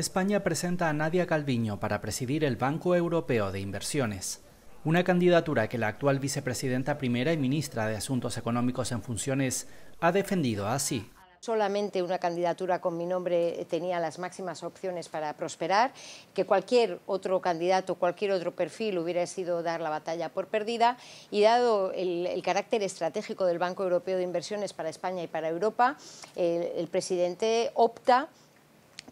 España presenta a Nadia Calviño para presidir el Banco Europeo de Inversiones, una candidatura que la actual vicepresidenta primera y ministra de Asuntos Económicos en funciones ha defendido así. Solamente una candidatura con mi nombre tenía las máximas opciones para prosperar, que cualquier otro candidato, cualquier otro perfil hubiera sido dar la batalla por perdida y dado el, carácter estratégico del Banco Europeo de Inversiones para España y para Europa, el presidente opta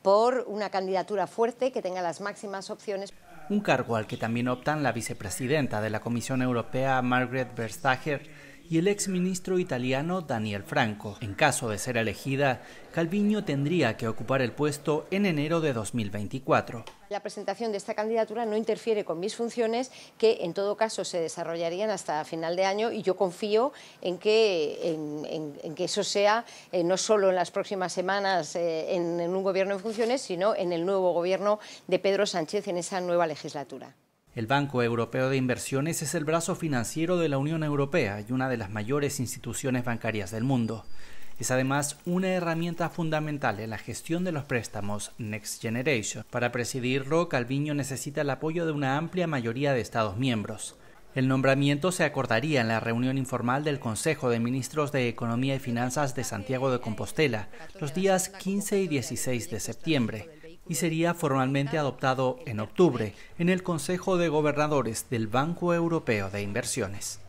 por una candidatura fuerte que tenga las máximas opciones. Un cargo al que también optan la vicepresidenta de la Comisión Europea, Margaret Verstager, y el exministro italiano Daniel Franco. En caso de ser elegida, Calviño tendría que ocupar el puesto en enero de 2024. La presentación de esta candidatura no interfiere con mis funciones, que en todo caso se desarrollarían hasta final de año y yo confío en que, en, que eso sea eh, no solo en las próximas semanas eh, en, en un gobierno en funciones, sino en el nuevo gobierno de Pedro Sánchez en esa nueva legislatura. El Banco Europeo de Inversiones es el brazo financiero de la Unión Europea y una de las mayores instituciones bancarias del mundo. Es además una herramienta fundamental en la gestión de los préstamos Next Generation. Para presidirlo, Calviño necesita el apoyo de una amplia mayoría de Estados miembros. El nombramiento se acordaría en la reunión informal del Consejo de Ministros de Economía y Finanzas de Santiago de Compostela, los días 15 y 16 de septiembre y sería formalmente adoptado en octubre en el Consejo de Gobernadores del Banco Europeo de Inversiones.